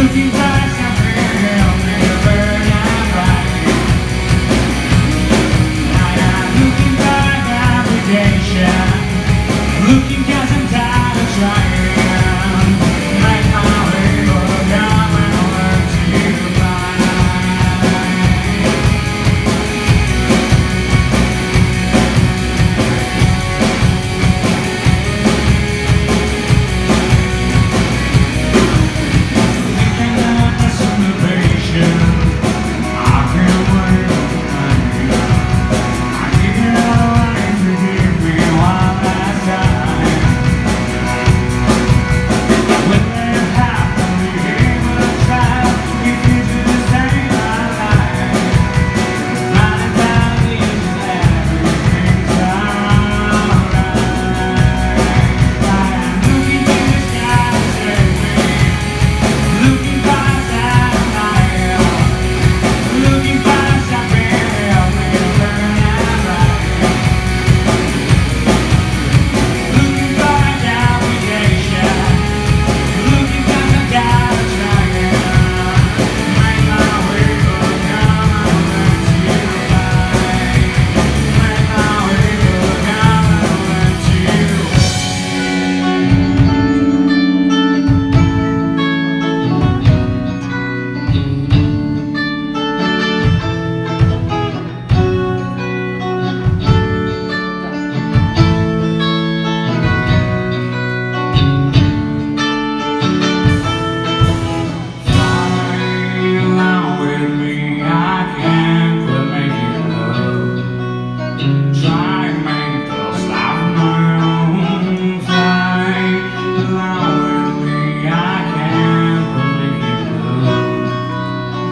You. be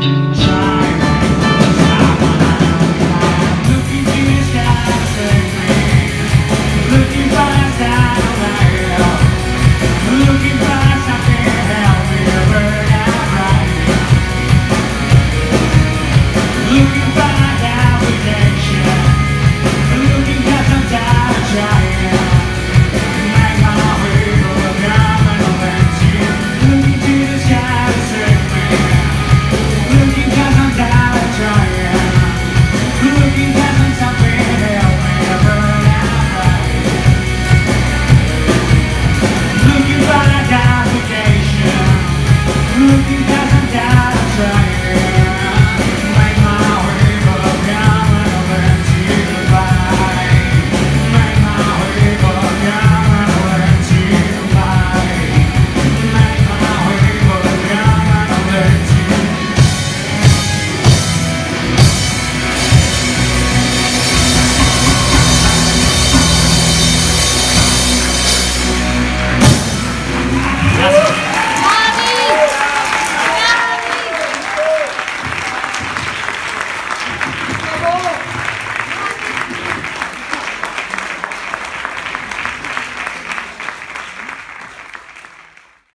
Time. you.